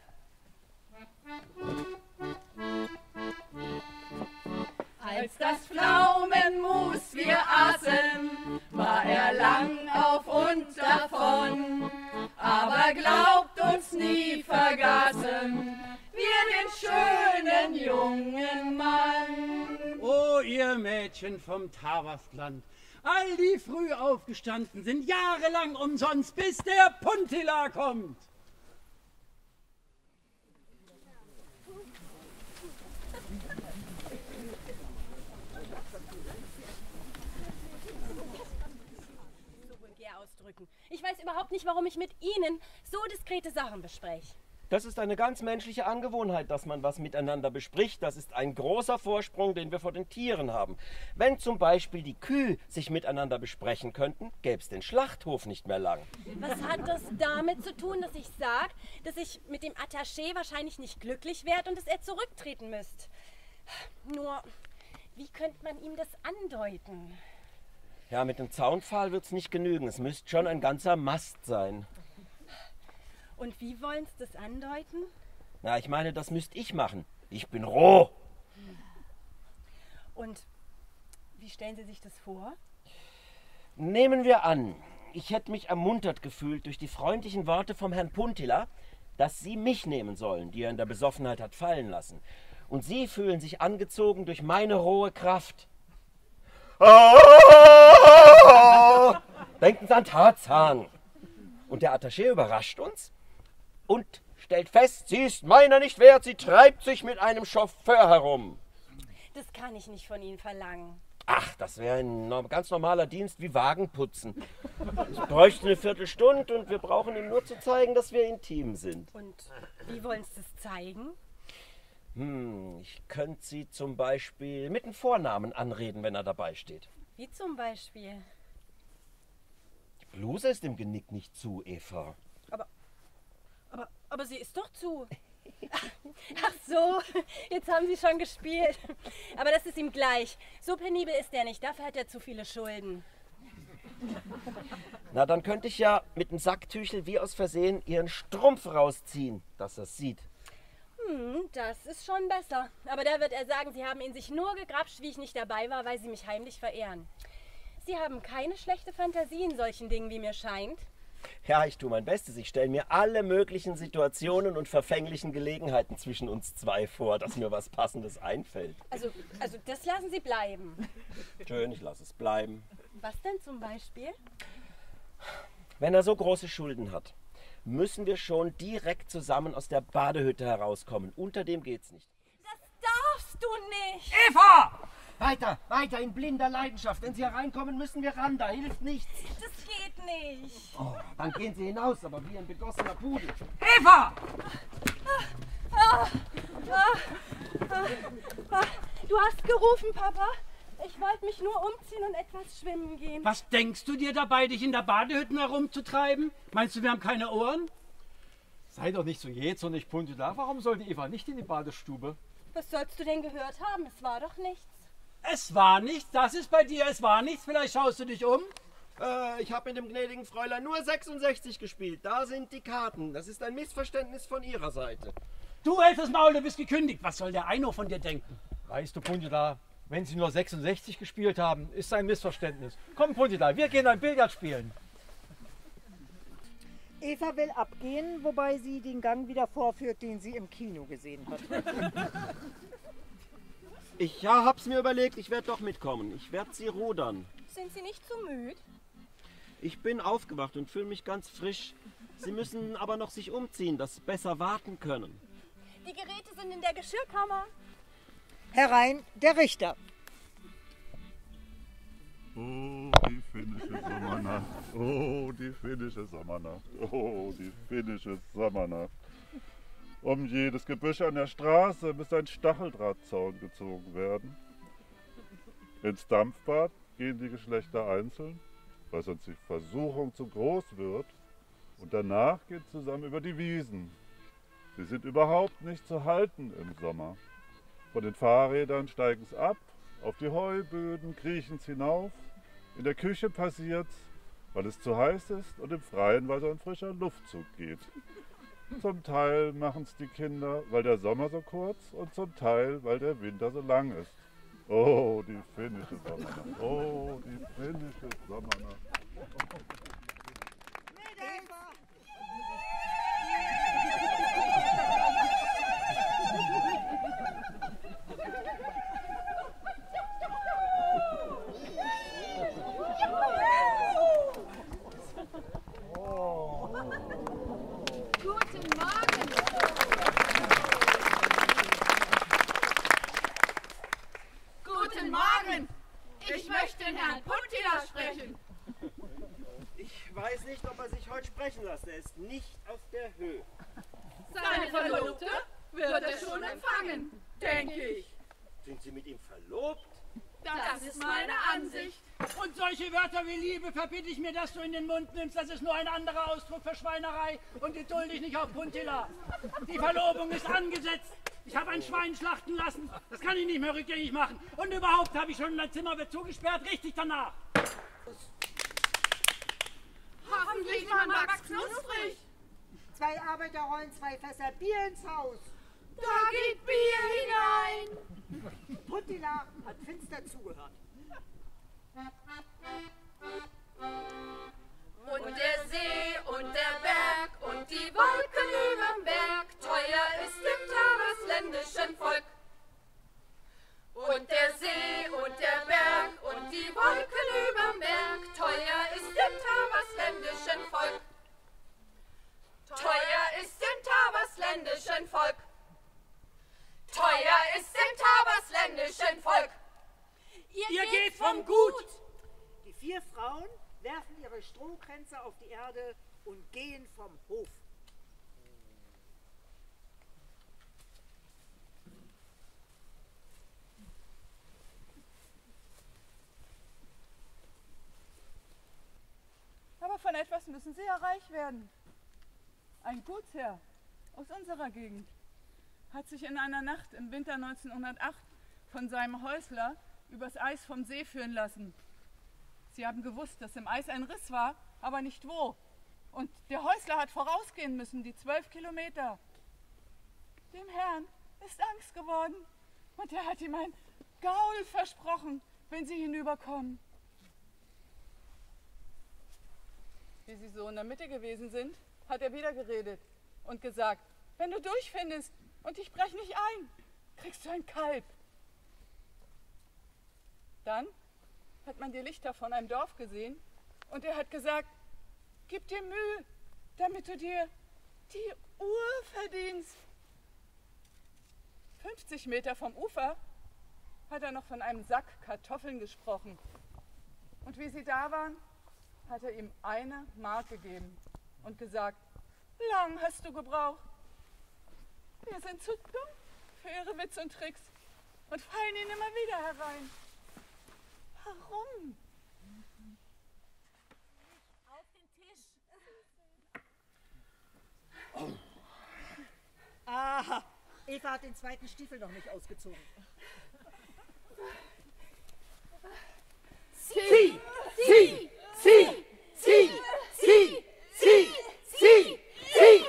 Das Pflaumenmus wir aßen, war er lang auf und davon. Aber glaubt uns nie vergaßen, wir den schönen jungen Mann. Oh, ihr Mädchen vom Tavastland, all die früh aufgestanden sind, jahrelang umsonst, bis der Puntila kommt. So ausdrücken. Ich weiß überhaupt nicht, warum ich mit Ihnen so diskrete Sachen bespreche. Das ist eine ganz menschliche Angewohnheit, dass man was miteinander bespricht. Das ist ein großer Vorsprung, den wir vor den Tieren haben. Wenn zum Beispiel die Kühe sich miteinander besprechen könnten, gäbe es den Schlachthof nicht mehr lang. Was hat das damit zu tun, dass ich sage, dass ich mit dem Attaché wahrscheinlich nicht glücklich werde und dass er zurücktreten müsste? Nur, wie könnte man ihm das andeuten? Ja, mit dem Zaunpfahl wird es nicht genügen. Es müsste schon ein ganzer Mast sein. Und wie wollen Sie das andeuten? Na, ich meine, das müsste ich machen. Ich bin roh. Und wie stellen Sie sich das vor? Nehmen wir an, ich hätte mich ermuntert gefühlt durch die freundlichen Worte vom Herrn Puntila, dass Sie mich nehmen sollen, die er in der Besoffenheit hat fallen lassen. Und Sie fühlen sich angezogen durch meine rohe Kraft. Denken Sie an Tarzan. Und der Attaché überrascht uns und stellt fest, sie ist meiner nicht wert, sie treibt sich mit einem Chauffeur herum. Das kann ich nicht von Ihnen verlangen. Ach, das wäre ein ganz normaler Dienst wie Wagenputzen. Es bräuchte eine Viertelstunde und wir brauchen ihm nur zu zeigen, dass wir intim sind. Und wie wollen Sie das zeigen? Hm, ich könnte sie zum Beispiel mit dem Vornamen anreden, wenn er dabei steht. Wie zum Beispiel? Bluse ist im Genick nicht zu, Eva. Aber, aber sie ist doch zu. Ach so, jetzt haben Sie schon gespielt. Aber das ist ihm gleich. So penibel ist er nicht, dafür hat er zu viele Schulden. Na, dann könnte ich ja mit dem Sacktüchel wie aus Versehen ihren Strumpf rausziehen, dass er sieht. Hm, das ist schon besser. Aber da wird er sagen, Sie haben ihn sich nur gegrapscht, wie ich nicht dabei war, weil Sie mich heimlich verehren. Sie haben keine schlechte Fantasie in solchen Dingen, wie mir scheint. Ja, ich tue mein Bestes. Ich stelle mir alle möglichen Situationen und verfänglichen Gelegenheiten zwischen uns zwei vor, dass mir was Passendes einfällt. Also, also das lassen Sie bleiben. Schön, ich lasse es bleiben. Was denn zum Beispiel? Wenn er so große Schulden hat, müssen wir schon direkt zusammen aus der Badehütte herauskommen. Unter dem geht's nicht. Das darfst du nicht! Eva! Weiter, weiter in blinder Leidenschaft. Wenn Sie hereinkommen, müssen wir ran. Da hilft nichts. Das geht nicht. Oh, dann gehen Sie hinaus, aber wie ein begossener Pudel. Eva! Du hast gerufen, Papa. Ich wollte mich nur umziehen und etwas schwimmen gehen. Was denkst du dir dabei, dich in der Badehütte herumzutreiben? Meinst du, wir haben keine Ohren? Sei doch nicht so jähzornig, Puntila. Warum sollte Eva nicht in die Badestube? Was sollst du denn gehört haben? Es war doch nichts. Es war nichts, das ist bei dir, es war nichts. Vielleicht schaust du dich um. Äh, ich habe mit dem gnädigen Fräulein nur 66 gespielt. Da sind die Karten. Das ist ein Missverständnis von Ihrer Seite. Du hältst das Maul, du bist gekündigt. Was soll der Eino von dir denken? Weißt du, Puntila, wenn sie nur 66 gespielt haben, ist ein Missverständnis. Komm, Puntila, wir gehen ein Billard spielen. Eva will abgehen, wobei sie den Gang wieder vorführt, den sie im Kino gesehen hat. Ich ja, hab's mir überlegt, ich werde doch mitkommen. Ich werde sie rudern. Sind Sie nicht zu müde? Ich bin aufgewacht und fühle mich ganz frisch. Sie müssen aber noch sich umziehen, dass Sie besser warten können. Die Geräte sind in der Geschirrkammer. Herein, der Richter. Oh, die finnische Sommernacht. Oh, die finnische Sommernacht. Oh, die finnische Sommernacht. Um jedes Gebüsch an der Straße muss ein Stacheldrahtzaun gezogen werden. Ins Dampfbad gehen die Geschlechter einzeln, weil sonst die Versuchung zu groß wird. Und danach geht zusammen über die Wiesen. Sie sind überhaupt nicht zu halten im Sommer. Von den Fahrrädern steigen es ab, auf die Heuböden kriechen es hinauf. In der Küche passiert's, weil es zu heiß ist und im Freien, weil so ein frischer Luftzug geht. Zum Teil machen es die Kinder, weil der Sommer so kurz und zum Teil, weil der Winter so lang ist. Oh, die finnische Sommernacht. Oh, die finnische Sommernacht. Guten Morgen. Guten Morgen. Ich möchte den Herrn Puntila sprechen. Ich weiß nicht, ob er sich heute sprechen lässt. Er ist nicht auf der Höhe. Seine Verlobte wird er schon empfangen, denke ich. Sind Sie mit ihm verlobt? Das ist meine Ansicht. Und solche Wörter wie Liebe verbitte ich mir, dass du in nimmst. Das ist nur ein anderer Ausdruck für Schweinerei und die dulde ich nicht auf Puntilla. Die Verlobung ist angesetzt. Ich habe ein Schwein schlachten lassen. Das kann ich nicht mehr rückgängig machen. Und überhaupt habe ich schon mein Zimmer wird zugesperrt, richtig danach. Hoffentlich mal Max knusprig. Zwei Arbeiter rollen zwei Fässer Bier ins Haus. Da geht Bier hinein. Puttila hat finster zugehört. Und der See und der Berg und die Wolken überm Berg, teuer ist dem tagesländischen Volk. Und der See und der Berg und die Wolken überm Berg, teuer ist dem tagesländischen Volk. Teuer ist dem tagesländischen Volk. Teuer ist dem tagesländischen Volk. Ihr geht vom Gut. Die vier Frauen werfen ihre Strohkränze auf die Erde und gehen vom Hof. Aber von etwas müssen Sie ja reich werden. Ein Gutsherr aus unserer Gegend hat sich in einer Nacht im Winter 1908 von seinem Häusler übers Eis vom See führen lassen. Sie haben gewusst, dass im Eis ein Riss war, aber nicht wo. Und der Häusler hat vorausgehen müssen, die zwölf Kilometer. Dem Herrn ist Angst geworden und er hat ihm ein Gaul versprochen, wenn sie hinüberkommen. Wie sie so in der Mitte gewesen sind, hat er wieder geredet und gesagt, wenn du durchfindest und ich brech nicht ein, kriegst du ein Kalb. Dann hat man die Lichter von einem Dorf gesehen und er hat gesagt, gib dir Mühe, damit du dir die Uhr verdienst. 50 Meter vom Ufer hat er noch von einem Sack Kartoffeln gesprochen. Und wie sie da waren, hat er ihm eine Mark gegeben und gesagt, lang hast du gebraucht. Wir sind zu dumm für ihre Witz und Tricks und fallen ihnen immer wieder herein. Warum? Auf den Tisch. Aha, Eva hat den zweiten Stiefel noch nicht ausgezogen. Sie, sie, sie, sie, sie, sie, sie, sie.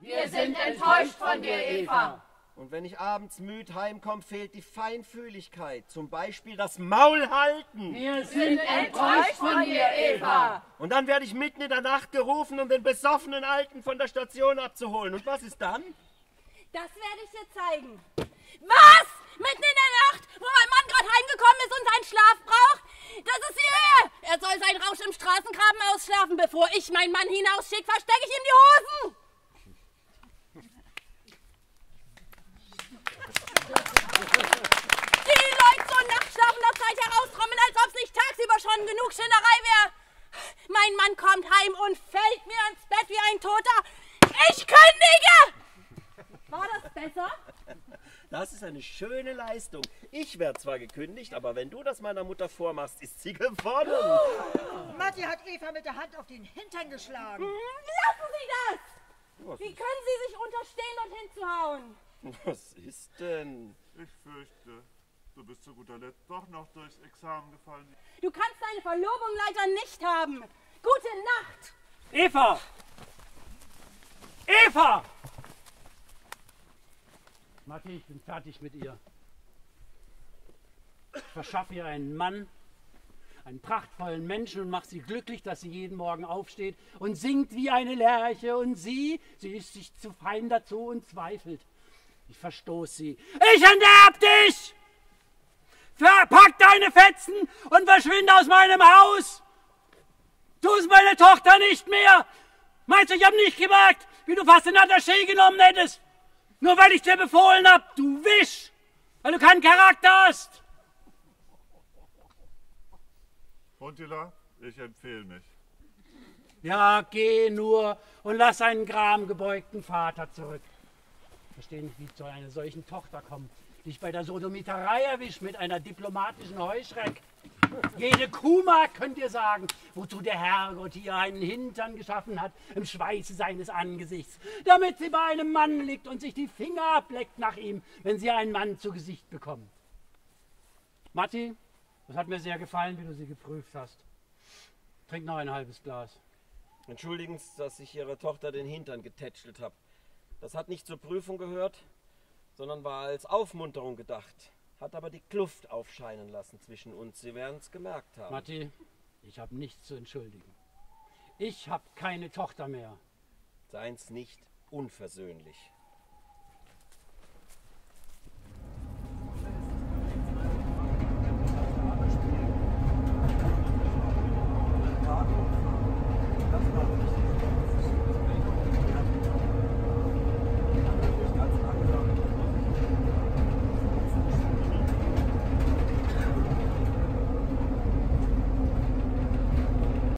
Wir sind enttäuscht von dir, Eva. Und wenn ich abends müd heimkomme, fehlt die Feinfühligkeit. Zum Beispiel das Maul halten. Wir sind enttäuscht von dir, Eva. Und dann werde ich mitten in der Nacht gerufen, um den besoffenen Alten von der Station abzuholen. Und was ist dann? Das werde ich dir zeigen. Was? Mitten in der Nacht, wo mein Mann gerade heimgekommen ist und seinen Schlaf braucht? Das ist die Höhe. Er soll seinen Rausch im Straßengraben ausschlafen. Bevor ich meinen Mann hinausschicke, verstecke ich ihm die Hosen. Die Leute so nachts schlafender Zeit heraustrommeln, als ob es nicht tagsüber schon genug Schinderei wäre. Mein Mann kommt heim und fällt mir ins Bett wie ein Toter. Ich kündige! War das besser? Das ist eine schöne Leistung. Ich werde zwar gekündigt, aber wenn du das meiner Mutter vormachst, ist sie gewonnen. Matti hat Eva mit der Hand auf den Hintern geschlagen. Hm, Lassen Sie das! Was Wie können Sie sich unterstehen und hinzuhauen? Was ist denn? Ich fürchte, du bist zu guter Letzt doch noch durchs Examen gefallen. Du kannst deine Verlobung leider nicht haben. Gute Nacht! Eva! Eva! Matti, ich bin fertig mit ihr. Ich verschaffe ihr einen Mann, einen prachtvollen Menschen und mache sie glücklich, dass sie jeden Morgen aufsteht und singt wie eine Lerche. Und sie, sie ist sich zu fein dazu und zweifelt. Ich verstoß sie. Ich enterb dich! Verpack deine Fetzen und verschwinde aus meinem Haus! Du bist meine Tochter nicht mehr! Meinst du, ich hab nicht gemerkt, wie du fast den Attaché genommen hättest? Nur weil ich dir befohlen hab, du Wisch! Weil du keinen Charakter hast! Huntila, ich empfehle mich. Ja, geh nur und lass einen gramgebeugten Vater zurück. Verstehe nicht, wie zu einer solchen Tochter kommt, die ich bei der Sodomiterei erwischt mit einer diplomatischen Heuschreck. Jede Kuh mag, könnt ihr sagen, wozu der Herrgott ihr einen Hintern geschaffen hat, im Schweiße seines Angesichts, damit sie bei einem Mann liegt und sich die Finger ableckt nach ihm, wenn sie einen Mann zu Gesicht bekommt. Matti, das hat mir sehr gefallen, wie du sie geprüft hast. Trink noch ein halbes Glas. Entschuldigen Sie, dass ich Ihrer Tochter den Hintern getätschelt habe. Das hat nicht zur Prüfung gehört, sondern war als Aufmunterung gedacht. Hat aber die Kluft aufscheinen lassen zwischen uns. Sie werden es gemerkt haben. Matti, ich habe nichts zu entschuldigen. Ich habe keine Tochter mehr. Seien Sie nicht unversöhnlich.